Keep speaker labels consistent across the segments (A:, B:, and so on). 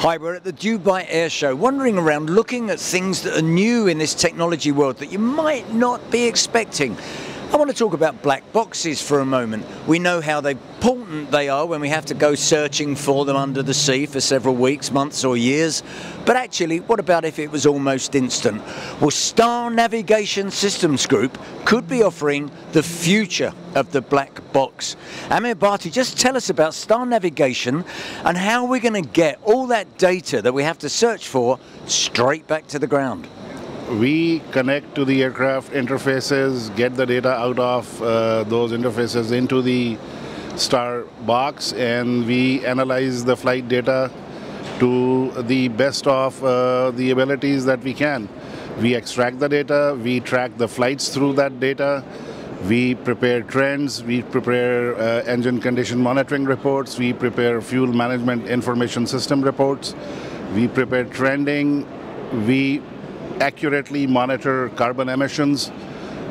A: Hi, we're at the Dubai Air Show, wandering around looking at things that are new in this technology world that you might not be expecting. I want to talk about black boxes for a moment. We know how important they are when we have to go searching for them under the sea for several weeks, months, or years. But actually, what about if it was almost instant? Well, Star Navigation Systems Group could be offering the future of the black box. Amir Bhatti, just tell us about Star Navigation and how we're going to get all that data that we have to search for straight back to the ground
B: we connect to the aircraft interfaces, get the data out of uh, those interfaces into the star box, and we analyze the flight data to the best of uh, the abilities that we can. We extract the data, we track the flights through that data, we prepare trends, we prepare uh, engine condition monitoring reports, we prepare fuel management information system reports, we prepare trending, we accurately monitor carbon emissions.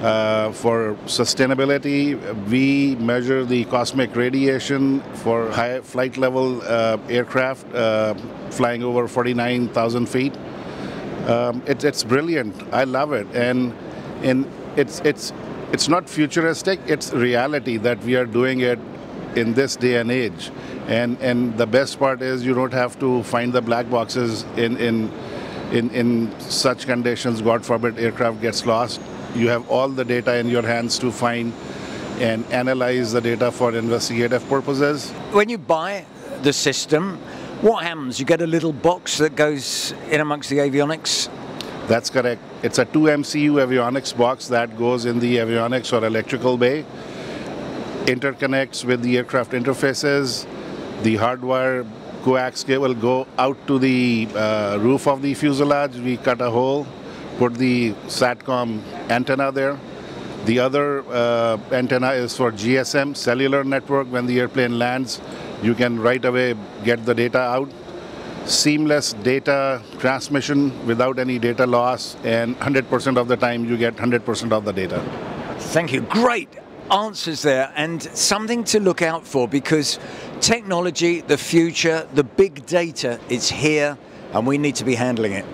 B: Uh, for sustainability, we measure the cosmic radiation for high flight level uh, aircraft uh, flying over 49,000 feet. Um, it, it's brilliant. I love it, and and it's it's it's not futuristic. It's reality that we are doing it in this day and age. And and the best part is you don't have to find the black boxes in in in, in such conditions, God forbid, aircraft gets lost, you have all the data in your hands to find and analyze the data for investigative purposes.
A: When you buy the system, what happens? You get a little box that goes in amongst the avionics?
B: That's correct. It's a 2 MCU avionics box that goes in the avionics or electrical bay, interconnects with the aircraft interfaces, the hardware coax cable go out to the uh, roof of the fuselage. We cut a hole, put the SATCOM antenna there. The other uh, antenna is for GSM, cellular network. When the airplane lands, you can right away get the data out. Seamless data transmission without any data loss, and 100% of the time you get 100% of the data.
A: Thank you. Great answers there and something to look out for because technology, the future, the big data, is here and we need to be handling it.